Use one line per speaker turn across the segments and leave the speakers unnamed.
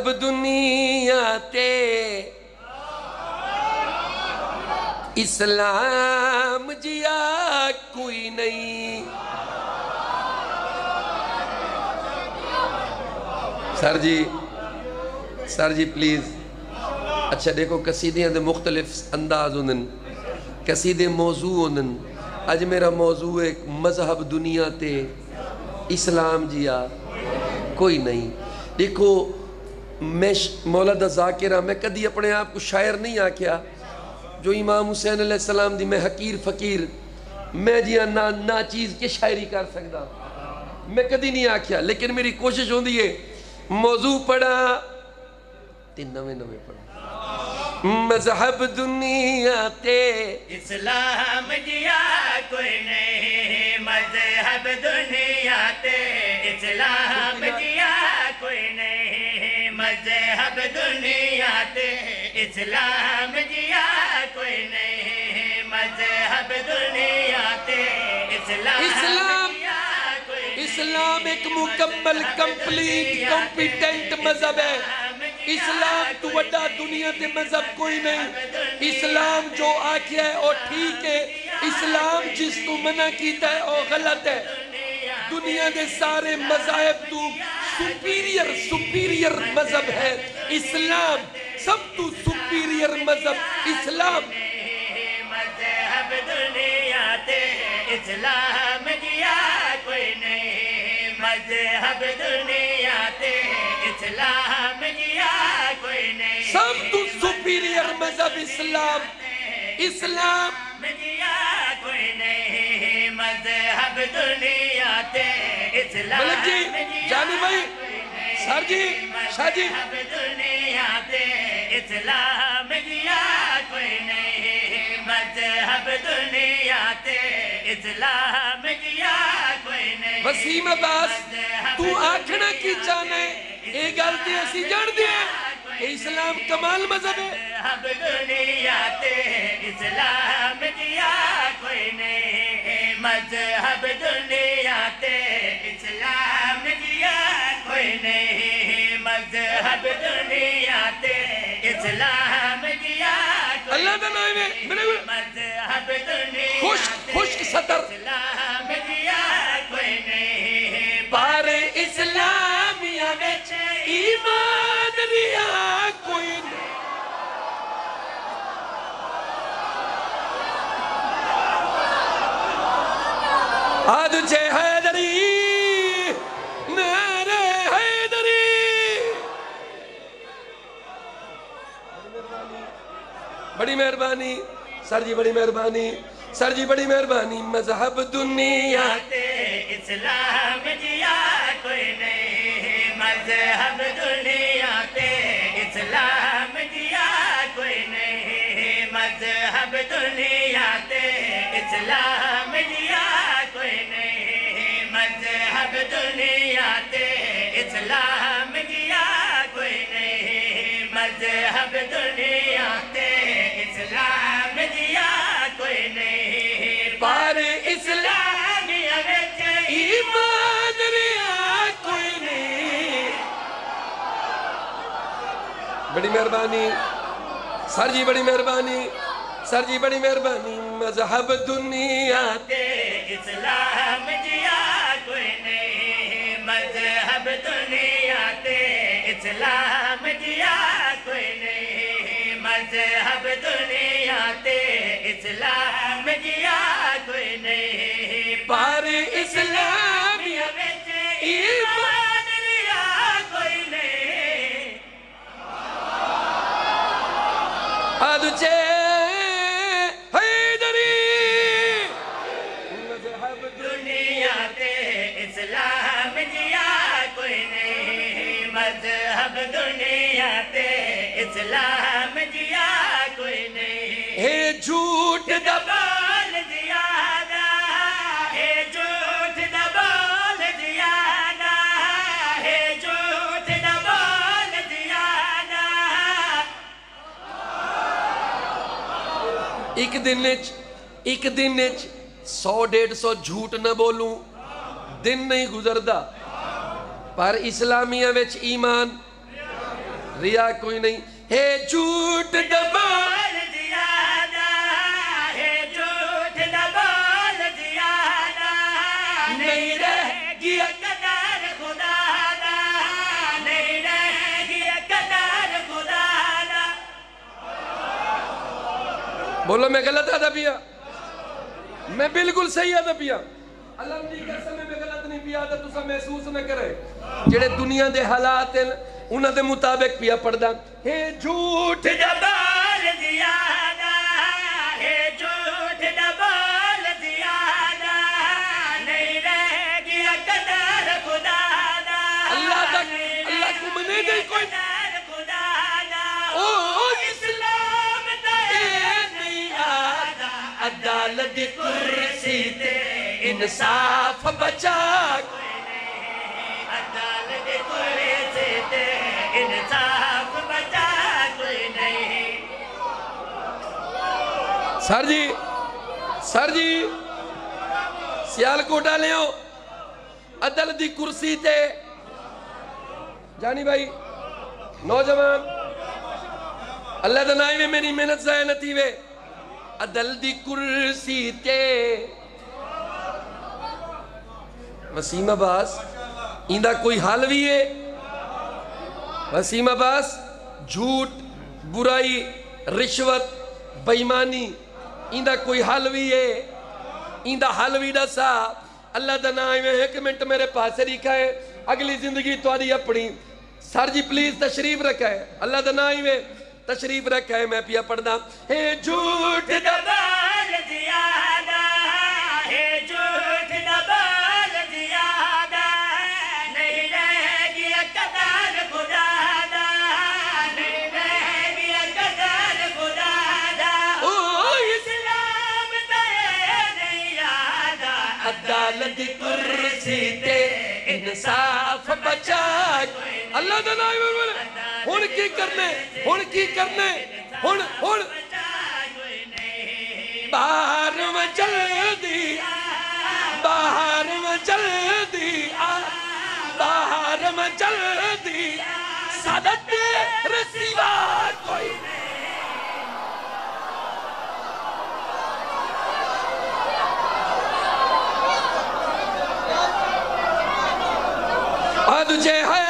मज़हब दुनिया ते। इस्लाम जिया कोई नहीं। Sir ji sir ji please अच्छा देखो, कसीदियाँ के मुख्तलिफ़ अंदाज होंगे कसीदे मौजू होंगे अज मेरा मौजू है मज़हब दुनिया ते, इस्लाम जिया कोई नहीं। देखो मैं मौला दा जाकिर मैं कदी अपने आप को शायर नहीं आख्या। जो इमाम हुसैन सलाम दी मैं हकीर फकीर मैं जिया ना ना चीज़ के शायरी कर सकता मैं कदी नहीं आख्या लेकिन मेरी कोशिश होती है मौजू पढ़ा ते नवे नवे पढ़ा। मज़हब दुनिया ते
इस्लाम जिया कोई नहीं मज़हब दुनिया ते इस्लाम जिया नहीं मज़हब दुनिया ते इस्लाम जिया कोई नहीं मज़हब दुनिया ते इस्लाम
इस्लाम-। इस्लाम एक मुकम्मल कंप्लीट कॉम्पिटेंट मज़हब है इस्लाम तो वड्डा दुनिया ते मज़हब कोई नहीं इस्लाम जो आख्या है वो ठीक है इस्लाम जिस तू मना कीता है वो गलत है दुनिया के सारे मजाहब तू सुपीरियर सुपीरियर मज़हब है इस्लाम सब तू सुपीरियर मज़हब इस्लाम
मज़हब दुनिया इस्लाम जिया कोई नहीं मज़हब दुनिया इस्लाम जिया कोई नहीं
सब तू सुपीरियर मज़हब इस्लाम इस्लाम
जिया कोई नहीं मज़हब दुनिया ते
जानी भाई, सर जी शाह जी।
दुनिया दे इस्लाम कोई नहीं मज़हब दुनिया दे इस्लाम कोई नहीं
वसीम अब्बास तू आखना की जाने ये गल ते असि इस्लाम कमाल मज़हब है।
हब दुनिया ते इस्लाम जिया कोई नहीं। मज़हब दुनिया ते इस्लाम जिया कोई नहीं। मज़हब दुनिया ते इस्लाम कोई
अल्लाह
मज़हब दुनिया
खुश खुश सतर हैदरी, नारे हैदरी। बड़ी मेहरबानी, सर जी बड़ी मेहरबानी, सर जी बड़ी मेहरबानी, मज़हब दुनिया।
इस्लाम जिया, कोई नहीं, मज़हब दुनिया। पे इस्लाम जिया, कोई नहीं, मज़हब दुनिया। पे इस्लाम जिया, कोई नहीं। दुनिया ते इस्लाम जिया कोई नहीं। मज़हब दुनिया ते इस्लाम जिया कोई नहीं।
पर इस्लाम ईमान कोई नहीं। बड़ी मेहरबानी। सर जी, बड़ी मेहरबानी। सर जी, बड़ी मेहरबानी। मज़हब दुनिया
ते इस्लाम दुनिया ते इस्लाम जिया कोई नहीं। मजहब दुनिया ते इस्लाम जिया कोई नहीं।
पर इस्लामिया ਇੱਕ ਦਿਨ ਵਿੱਚ ਇੱਕ ਦਿਨ ਵਿੱਚ 100 150 ਝੂਠ ਨਾ ਬੋਲੂੰ ਦਿਨ ਨਹੀਂ ਗੁਜ਼ਰਦਾ ਪਰ ਇਸਲਾਮੀਆਂ ਵਿੱਚ ਈਮਾਨ रिया कोई नहीं हे झूठ दबा
बोलो,
मैं गलत आधा पिया? मैं बिल्कुल सही आधा पिया। अल्लाह कसम मैं गलत नहीं पिया महसूस न करे।
जेड़े दुनिया दे
हालात हैं
दे
मुताबिक
पिया पड़दा झूठ ज़्यादा।
अदालत दी कुर्सी ते इंसाफ बचा।
अदालत कुर्सी ते इंसाफ बचा कोई नहीं।
सर जी सर जी सियालकोट वालिओ अदल दी कुर्सी ते। जानी भाई नौजवान अल्लाह दा नाम है मेरी मेहनत जाया न थी वे अदल दी कुर्सी ते। वसीम अब्बास, इंदा कोई हल भी है? वसीम अब्बास, झूठ, बुराई, रिश्वत, बेईमानी, इंदा कोई हल भी है? इंदा हल भी दसा। अल्लाह का नाम है, एक मिनट मेरे पास लिखा है, अगली ज़िंदगी तुम्हारी अपनी। सर जी प्लीज़ तशरीफ़ रखा है। अल्लाह का नाम है तशरीफ रखा है मैं पिया पढ़दा। हे झूठ दा
बोल जियादा है झूठ न बोल जियादा नहीं रहेगी कदर खुदा दा नहीं रहेगी कदर खुदा दा
ओ
इस्लाम ते नहीं आदा
अदालत दी कुर्सी ते इंसाफ बचा अल्लाह दा नाम है बोले हुन की करने हुन की करने
कोई नहीं
बाहर में जल्दी बाहर जल्दी आ बाहर जल्दी सादत कोई तुझे हैदरी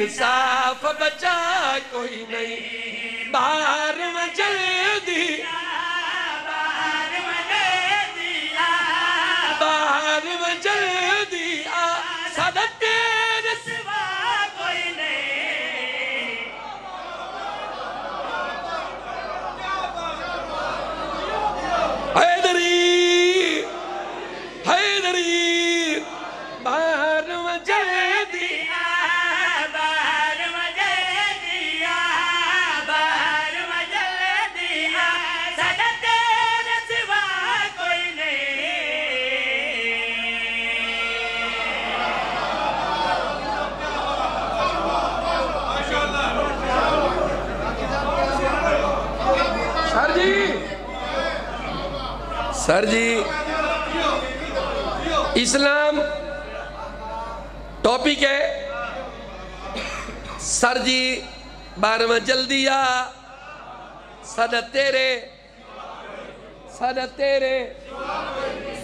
इंसाफ बचा कोई नहीं। बार में जल्दी बार में जल्दी सर जी, इस्लाम टॉपिक है। सर जी, बारहवा जल्दी आ। सन तेरे सन तेरे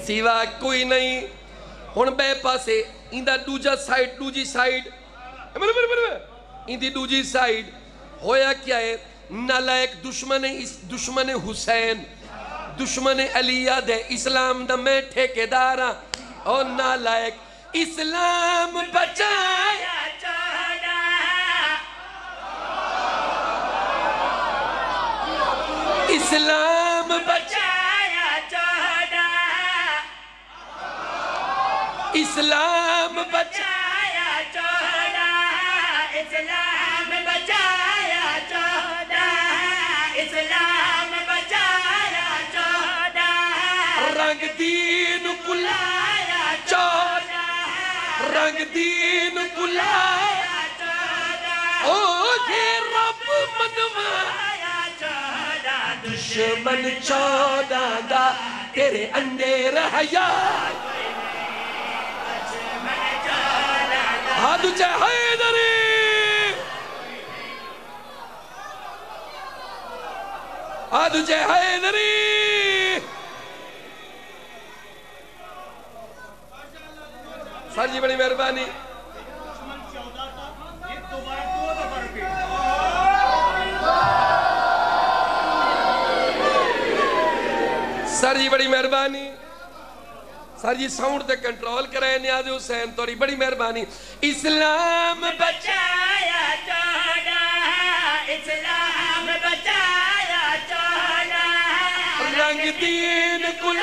सिवा कोई नहीं। हूँ बे पास, इंदा दूजा साइड दूजी साइड इंदी दूजी साइड होया क्या है? नालायक दुश्मन है इस दुश्मन है हुसैन। ਇਸ ਦੁਸ਼ਮਨ ਹੁਸੈਨ ਦੁਸ਼ਮਨ ਅਲੀਆ ਦੇ ਇਸਲਾਮ ਦਾ ਮੈਂ ਠੇਕੇਦਾਰ ਹਾਂ ਉਹ ਨਾਲਾਇਕ ਇਸਲਾਮ ਬਚਾਇਆ
चौड़ा
इस्लाम बचा
बचाया चौड़ा
इस्लाम बचा दीन बुलाया ओ ये रब मनवाया दुश्मन चौदह दा तेरे अंधेर हया हाथ ऊँचा हैदरी हाथ ऊँचा सर जी, बड़ी मेहरबानी। सर जी, बड़ी मेहरबानी। सर जी, साउंड ते कंट्रोल कराए न्याज हुसैन तोरी बड़ी मेहरबानी। इस्लाम
बचाया चौदह इस्लाम बचाया चौदह
रंग दीन कुल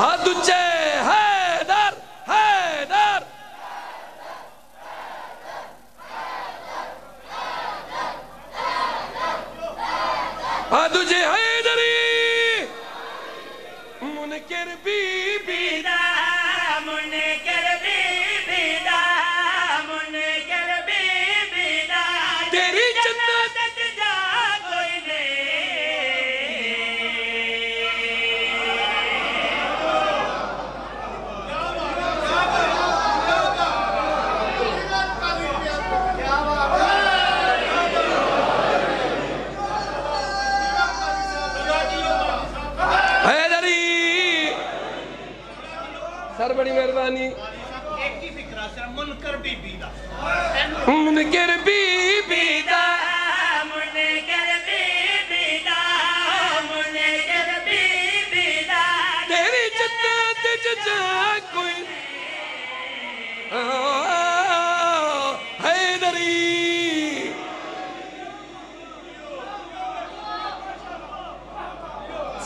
हाथ उच्चे हैदर हैदर। हाथ उच्चे हैदरी।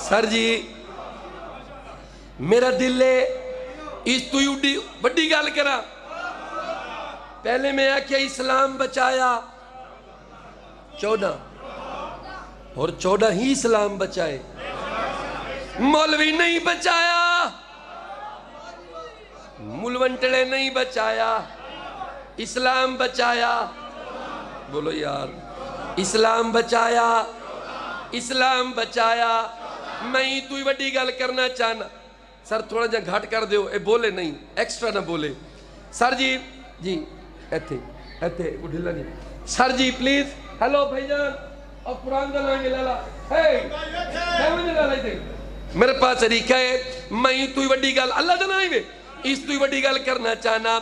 सर जी, मेरा दिल तू उडी बड़ी गल करा। पहले मैं आख्या इस्लाम बचाया। चौदह। और चौदह ही इस्लाम बचाए। मौलवी नहीं बचाया। मुलवंटड़े नहीं बचाया। इस्लाम बचाया। बोलो यार। इस्लाम बचाया। इस्लाम बचाया। मैं तू वीडी गल करना चाहना। सर, थोड़ा जहा घट कर दो ये बोले नहीं एक्स्ट्रा ना बोले। सर जी जी इतने इतने ढिला नहीं सर जी प्लीज़ हेलो भाईजान और कुरान का नाम ला ला। हे ला ला मेरे पास तरीका है, मैं तू वीडी गल, अल्लाह का नाम है इस तू वीडी गल करना चाहना।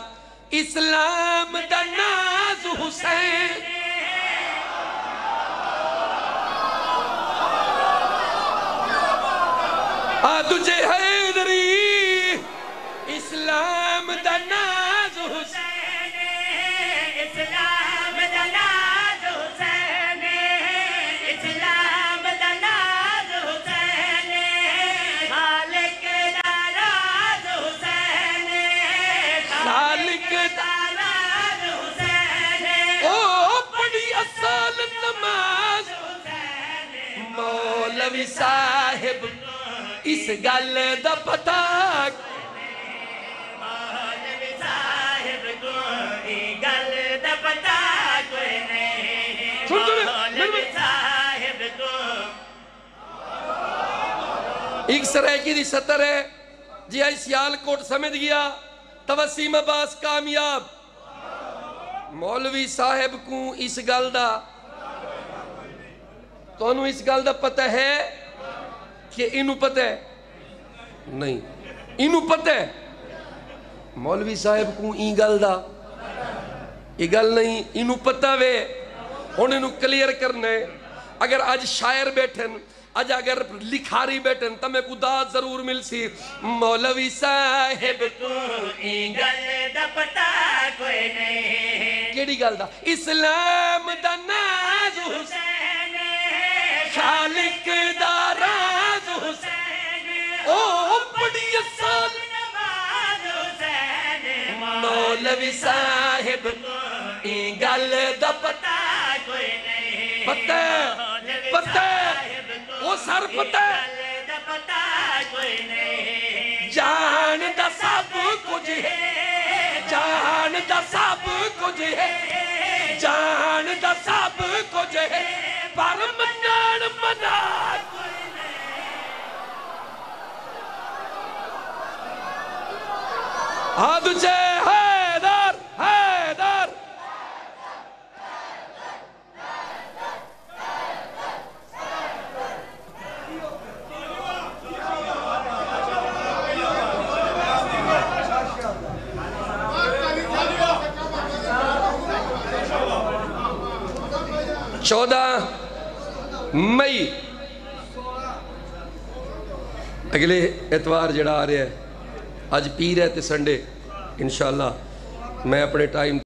इस्लाम का नाज हुसैन। आ तुझे हैदरी इस्लाम दा नाज हुसैन
इस्लाम दनाज हुसैन इस्लाम दनाज हुसैन खालिक नाराज हुसैन
खालिक
नाराज हुसैन
ओ बड़ी असल नमाज मौलवी साहिब इस गल दा पता
इस गल का पता
एक सरायकी की सतर है जी आई सियालकोट समझ गया तवसीम अब्बास कामयाब। मौलवी साहेब को इस गल का तो इस गल का पता है कि इनू पता है? नहीं। इनू पता है? मौलवी साहब को ई गल का ये गल नहीं, इनू पता वे। हूँ इन क्लीयर करना। है अगर आज शायर बैठन अज अगर लिखारी बैठे बैठन, तमें उदास ज़रूर मिल सी। मौलवी
साहेब केड़ी गल दा?
इस्लाम दा नाज
हुसैन
खालिक
दा
ਉਹ ਬੜੀ ਅਸਾਨ ਮੌਲਵੀ ਸਾਹਿਬ ਇਹ ਗੱਲ ਦਾ ਪਤਾ
ਕੋਈ ਨਹੀਂ।
ਪਤਾ ਪਤਾ ਉਹ ਸਰ ਪਤਾ।
ਦਾ ਪਤਾ ਕੋਈ ਨਹੀਂ। ਜਾਨ
ਦਾ ਸਭ ਕੁਝ ਹੈ ਜਾਨ ਦਾ ਸਭ ਕੁਝ ਹੈ ਜਾਨ ਦਾ ਸਭ ਕੁਝ ਹੈ। ਪਰ ਮੰਨਣ ਮਨਾ ਕੋਈ हाथ ऊँचे हैदर हैदर। चौदह मई। अगले एतवार जड़ा आ रहा है अज पीर है तो संडे। इंशाल्लाह। मैं अपने टाइम